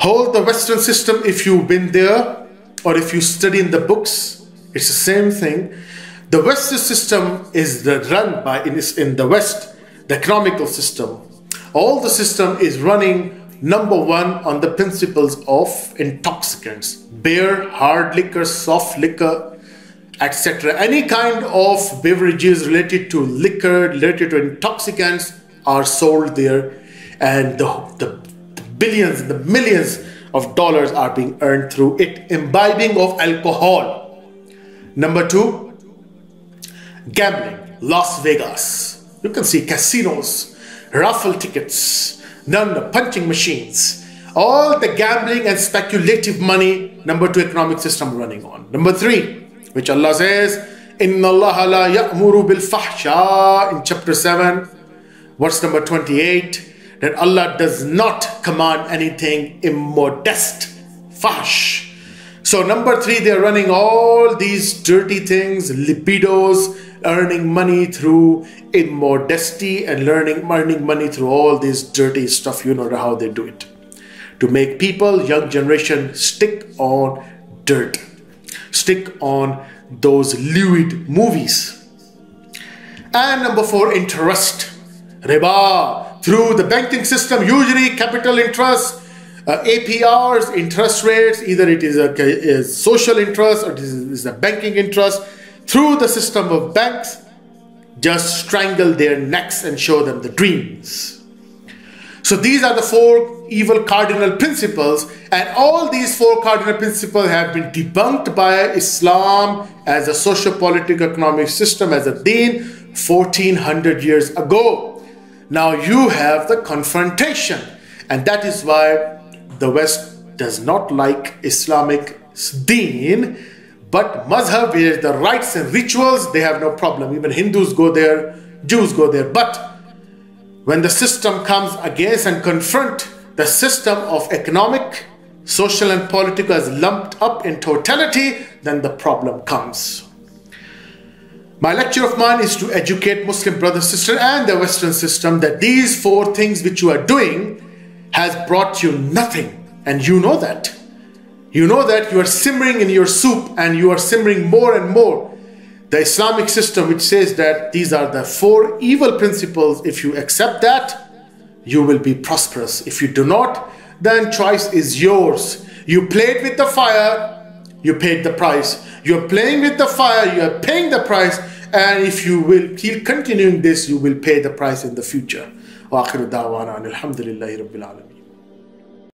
Whole the Western system, if you've been there or if you study in the books, it's the same thing. The Western system is the run by in, in the West, the economical system. All the system is running number one on the principles of intoxicants, beer, hard liquor, soft liquor, etc. Any kind of beverages related to liquor, related to intoxicants are sold there, and the, the billions, the millions of dollars are being earned through it. Imbibing of alcohol. Number two, gambling, Las Vegas. You can see casinos, raffle tickets, none punching machines, all the gambling and speculative money. Number two, economic system running on. Number three, which Allah says, "Inna Allah la ya'muru bil fahsha" in chapter seven, verse number twenty-eight. That Allah does not command anything immodest, fash. So number three, they're running all these dirty things, libidos, earning money through immodesty and learning earning money through all this dirty stuff. You know how they do it. To make people, young generation, stick on dirt, stick on those lewd movies. And number four, interest. Riba. Through the banking system, usually capital interest, uh, APRs, interest rates, either it is a, a social interest or it is, a banking interest, through the system of banks, just strangle their necks and show them the dreams. So these are the four evil cardinal principles, and all these four cardinal principles have been debunked by Islam as a socio political economic system, as a deen, 1400 years ago. Now you have the confrontation, and that is why the West does not like Islamic deen, but mazhab, where the rites and rituals, they have no problem. Even Hindus go there, Jews go there. But when the system comes against and confront the system of economic, social, and political as lumped up in totality, then the problem comes. My lecture of mine is to educate Muslim brothers, sisters, and the Western system that these four things which you are doing has brought you nothing. And you know that. You know that you are simmering in your soup and you are simmering more and more. The Islamic system, which says that these are the four evil principles, if you accept that, you will be prosperous. If you do not, then choice is yours. You played with the fire, you paid the price. You're playing with the fire, you are paying the price, and if you will keep continuing this, you will pay the price in the future. وآخر دعوانا الحمد لله رب العالمين